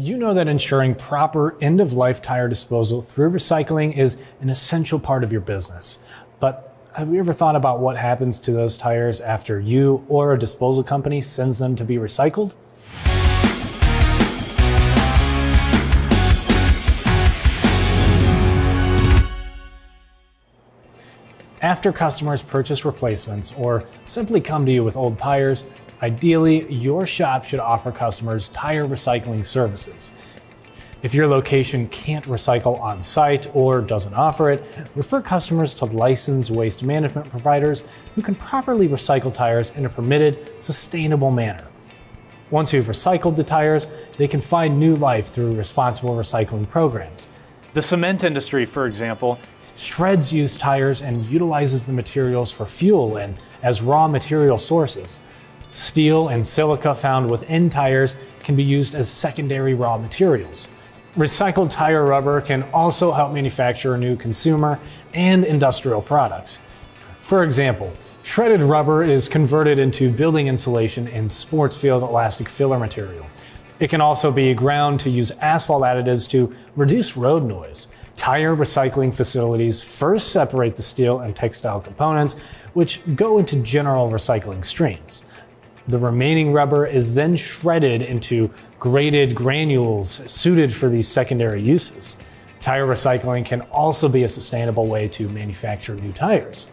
You know that ensuring proper end of life tire disposal through recycling is an essential part of your business. But have you ever thought about what happens to those tires after you or a disposal company sends them to be recycled? After customers purchase replacements or simply come to you with old tires, ideally your shop should offer customers tire recycling services. If your location can't recycle on site or doesn't offer it, refer customers to licensed waste management providers who can properly recycle tires in a permitted, sustainable manner. Once you've recycled the tires, they can find new life through responsible recycling programs. The cement industry, for example, shreds used tires and utilizes the materials for fuel and as raw material sources. Steel and silica found within tires can be used as secondary raw materials. Recycled tire rubber can also help manufacture new consumer and industrial products. For example, shredded rubber is converted into building insulation and sports field elastic filler material. It can also be ground to use asphalt additives to reduce road noise. Tire recycling facilities first separate the steel and textile components, which go into general recycling streams. The remaining rubber is then shredded into graded granules suited for these secondary uses. Tire recycling can also be a sustainable way to manufacture new tires.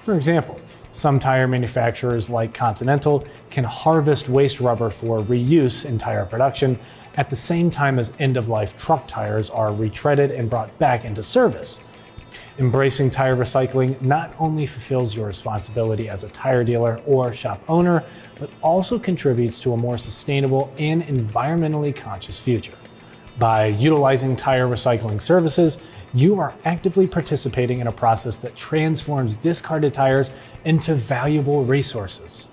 For example, some tire manufacturers like Continental can harvest waste rubber for reuse in tire production at the same time as end of life truck tires are retreaded and brought back into service. Embracing tire recycling not only fulfills your responsibility as a tire dealer or shop owner, but also contributes to a more sustainable and environmentally conscious future. By utilizing tire recycling services, you are actively participating in a process that transforms discarded tires into valuable resources.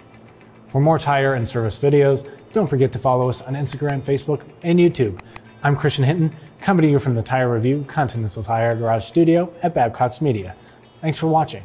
For more tire and service videos, don't forget to follow us on Instagram, Facebook, and YouTube. I'm Christian Hinton, coming to you from the Tire Review Continental Tire Garage Studio at Babcox Media. Thanks for watching.